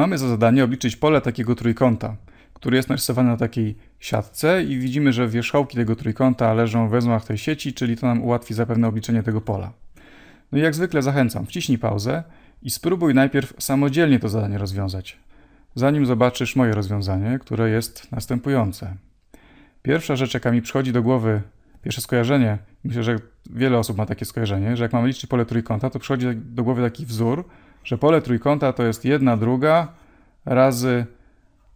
Mamy za zadanie obliczyć pole takiego trójkąta, który jest narysowany na takiej siatce i widzimy, że wierzchołki tego trójkąta leżą w wezmach tej sieci, czyli to nam ułatwi zapewne obliczenie tego pola. No i jak zwykle zachęcam, wciśnij pauzę i spróbuj najpierw samodzielnie to zadanie rozwiązać, zanim zobaczysz moje rozwiązanie, które jest następujące. Pierwsza rzecz, jaka mi przychodzi do głowy, pierwsze skojarzenie, myślę, że wiele osób ma takie skojarzenie, że jak mamy liczyć pole trójkąta, to przychodzi do głowy taki wzór, że pole trójkąta to jest jedna druga razy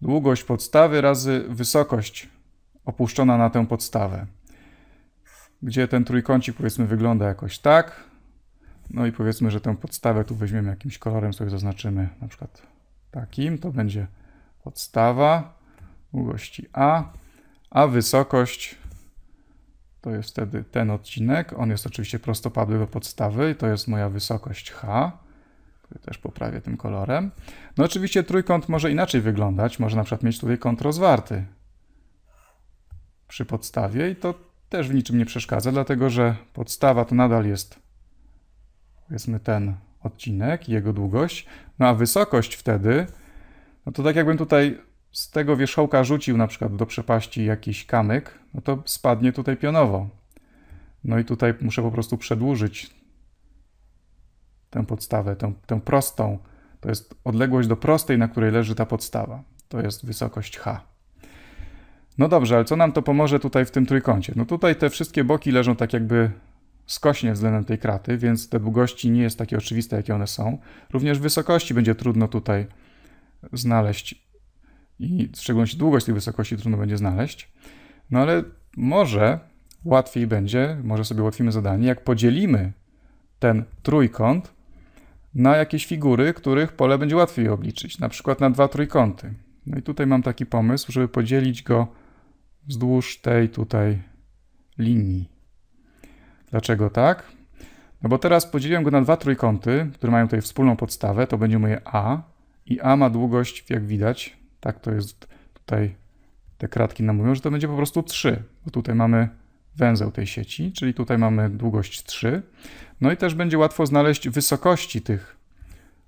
długość podstawy razy wysokość opuszczona na tę podstawę. Gdzie ten trójkącik powiedzmy wygląda jakoś tak. No i powiedzmy, że tę podstawę tu weźmiemy jakimś kolorem, sobie zaznaczymy na przykład takim. To będzie podstawa długości A, a wysokość to jest wtedy ten odcinek. On jest oczywiście prostopadły do podstawy i to jest moja wysokość H. Też poprawię tym kolorem. No oczywiście trójkąt może inaczej wyglądać. Może na przykład mieć tutaj kąt rozwarty przy podstawie i to też w niczym nie przeszkadza, dlatego że podstawa to nadal jest powiedzmy ten odcinek jego długość, no a wysokość wtedy, no to tak jakbym tutaj z tego wierzchołka rzucił na przykład do przepaści jakiś kamyk, no to spadnie tutaj pionowo. No i tutaj muszę po prostu przedłużyć tę podstawę, tę, tę prostą. To jest odległość do prostej, na której leży ta podstawa. To jest wysokość h. No dobrze, ale co nam to pomoże tutaj w tym trójkącie? No tutaj te wszystkie boki leżą tak jakby skośnie względem tej kraty, więc te długości nie jest takie oczywiste, jakie one są. Również wysokości będzie trudno tutaj znaleźć i w szczególności długość tej wysokości trudno będzie znaleźć. No ale może łatwiej będzie, może sobie ułatwimy zadanie, jak podzielimy ten trójkąt na jakieś figury, których pole będzie łatwiej obliczyć, na przykład na dwa trójkąty. No i tutaj mam taki pomysł, żeby podzielić go wzdłuż tej tutaj linii. Dlaczego tak? No bo teraz podzieliłem go na dwa trójkąty, które mają tutaj wspólną podstawę, to będzie moje A i A ma długość, jak widać, tak to jest tutaj, te kratki nam mówią, że to będzie po prostu 3, bo tutaj mamy węzeł tej sieci, czyli tutaj mamy długość 3. No i też będzie łatwo znaleźć wysokości tych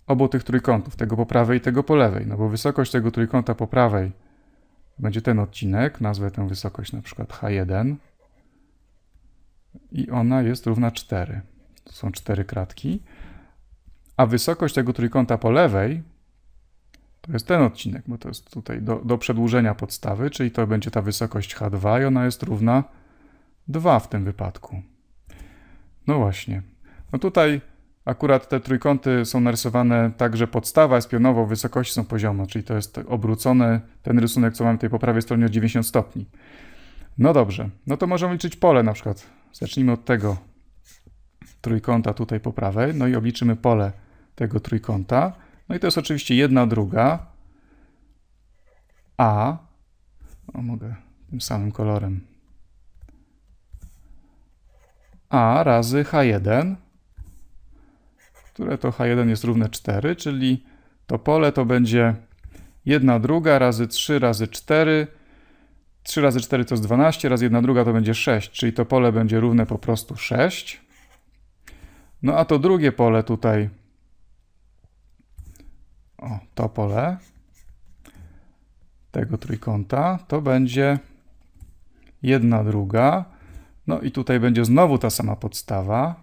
obu tych trójkątów, tego po prawej i tego po lewej, no bo wysokość tego trójkąta po prawej będzie ten odcinek, nazwę tę wysokość na przykład H1 i ona jest równa 4. To są cztery kratki. A wysokość tego trójkąta po lewej to jest ten odcinek, bo to jest tutaj do, do przedłużenia podstawy, czyli to będzie ta wysokość H2 i ona jest równa 2 w tym wypadku. No właśnie. No tutaj akurat te trójkąty są narysowane tak, że podstawa jest pionowo, wysokości są poziome, czyli to jest obrócone, ten rysunek, co mamy tutaj po prawej stronie o 90 stopni. No dobrze, no to możemy liczyć pole na przykład. Zacznijmy od tego trójkąta tutaj po prawej, no i obliczymy pole tego trójkąta. No i to jest oczywiście jedna druga a, o, mogę tym samym kolorem, a razy h1, które to h1 jest równe 4, czyli to pole to będzie 1 druga razy 3 razy 4. 3 razy 4 to jest 12, razy 1 druga to będzie 6, czyli to pole będzie równe po prostu 6. No a to drugie pole tutaj, o, to pole tego trójkąta, to będzie 1 druga no i tutaj będzie znowu ta sama podstawa,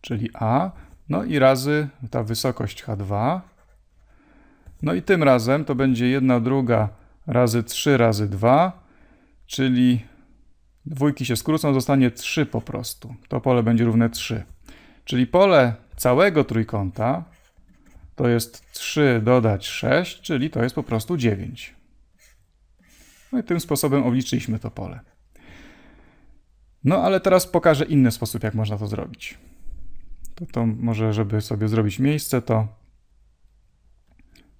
czyli A, no i razy ta wysokość H2. No i tym razem to będzie 1 druga razy 3 razy 2, czyli dwójki się skrócą, zostanie 3 po prostu. To pole będzie równe 3. Czyli pole całego trójkąta to jest 3 dodać 6, czyli to jest po prostu 9. No i tym sposobem obliczyliśmy to pole. No ale teraz pokażę inny sposób, jak można to zrobić. To, to może, żeby sobie zrobić miejsce, to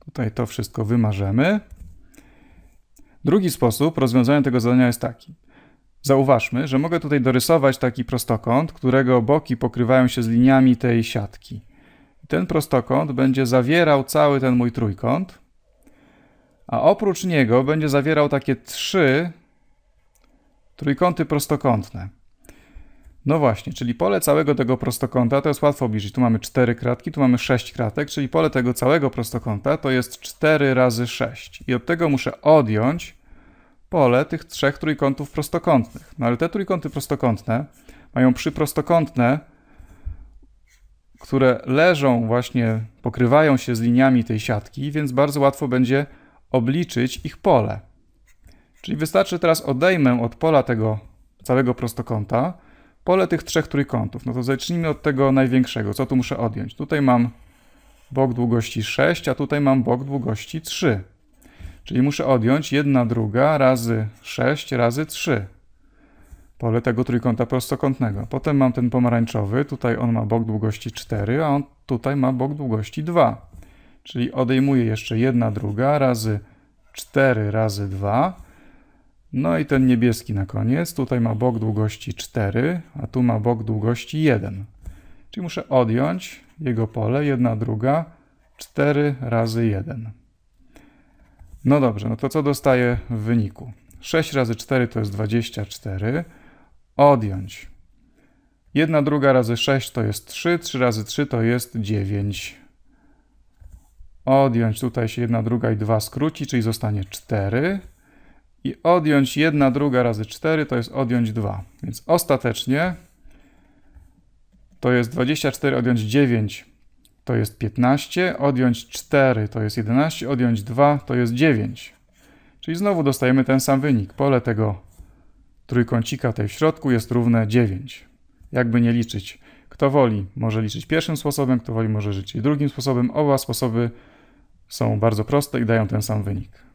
tutaj to wszystko wymarzymy. Drugi sposób rozwiązania tego zadania jest taki. Zauważmy, że mogę tutaj dorysować taki prostokąt, którego boki pokrywają się z liniami tej siatki. Ten prostokąt będzie zawierał cały ten mój trójkąt, a oprócz niego będzie zawierał takie trzy trójkąty prostokątne. No właśnie, czyli pole całego tego prostokąta to jest łatwo obliczyć. Tu mamy 4 kratki, tu mamy 6 kratek, czyli pole tego całego prostokąta to jest 4 razy 6. I od tego muszę odjąć pole tych trzech trójkątów prostokątnych. No ale te trójkąty prostokątne mają przyprostokątne, które leżą właśnie, pokrywają się z liniami tej siatki, więc bardzo łatwo będzie obliczyć ich pole. Czyli wystarczy teraz odejmę od pola tego całego prostokąta pole tych trzech trójkątów. No to zacznijmy od tego największego. Co tu muszę odjąć? Tutaj mam bok długości 6, a tutaj mam bok długości 3. Czyli muszę odjąć 1 druga razy 6 razy 3. Pole tego trójkąta prostokątnego. Potem mam ten pomarańczowy, tutaj on ma bok długości 4, a on tutaj ma bok długości 2. Czyli odejmuję jeszcze 1 druga razy 4 razy 2 no i ten niebieski na koniec. Tutaj ma bok długości 4, a tu ma bok długości 1. Czyli muszę odjąć jego pole, jedna druga, 4 razy 1. No dobrze, no to co dostaję w wyniku? 6 razy 4 to jest 24. Odjąć. 1 druga razy 6 to jest 3, 3 razy 3 to jest 9. Odjąć, tutaj się 1 druga i 2 skróci, czyli zostanie 4 i odjąć 1 druga razy 4 to jest odjąć 2. Więc ostatecznie to jest 24 odjąć 9 to jest 15, odjąć 4 to jest 11, odjąć 2 to jest 9. Czyli znowu dostajemy ten sam wynik. Pole tego trójkącika tutaj w środku jest równe 9. Jakby nie liczyć. Kto woli, może liczyć pierwszym sposobem, kto woli, może liczyć drugim sposobem. Oba sposoby są bardzo proste i dają ten sam wynik.